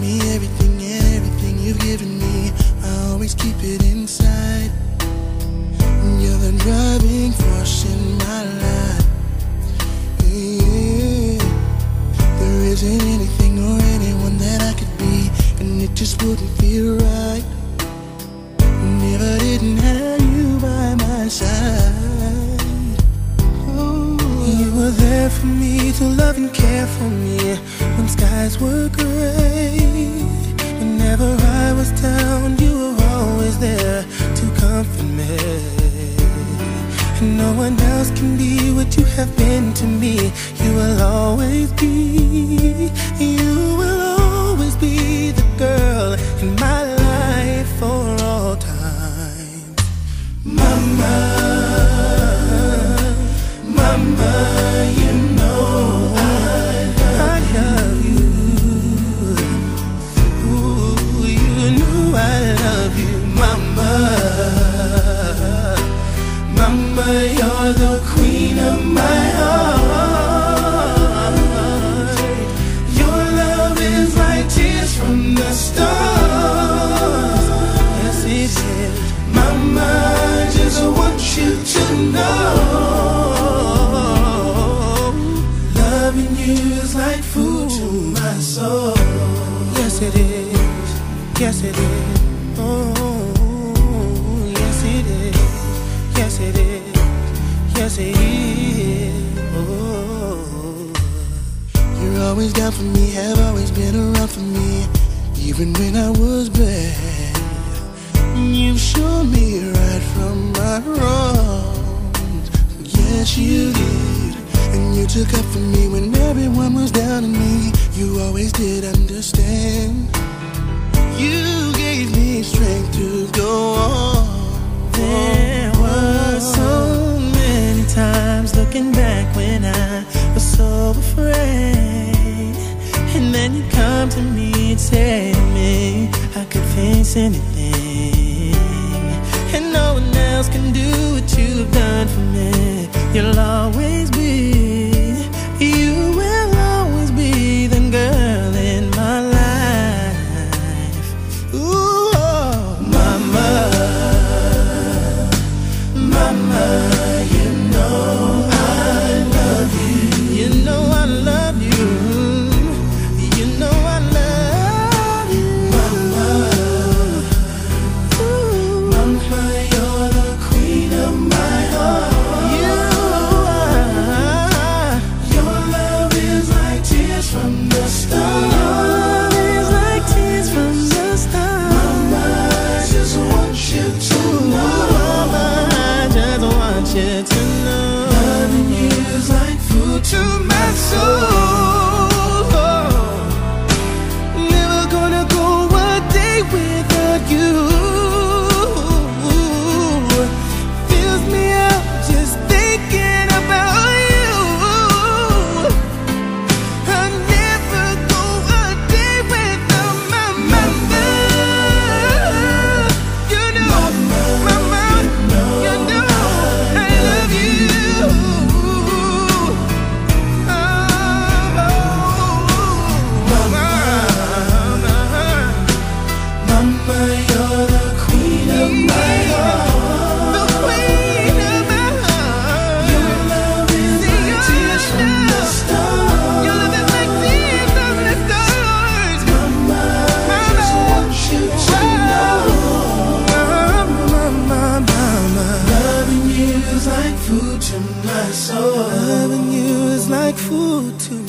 me everything, everything you've given me. I always keep it inside. You're the driving force in my life. Yeah. There isn't anything or anyone that I could be, and it just wouldn't feel right. If I didn't have you by my side, oh. you were there for me to love and care for me when skies were gray. Else can be what you have been to me. You will always be, you will always be the girl in my Mama, you're the queen of my heart. Your love is like tears from the stars. Yes, it is. Mama, I just want you to know. Loving you is like food to my soul. Yes, it is. Yes, it is. Always down for me, have always been around for me, even when I was bad. You've shown me right from my wrongs. Yes, you did. And you took up for me when everyone was down on me. You always did understand. You gave me strength to go on. There were so many times looking back when I was so afraid. Then you come to me and to me, I could face anything. And no one else can do what you've done for me. You'll always food to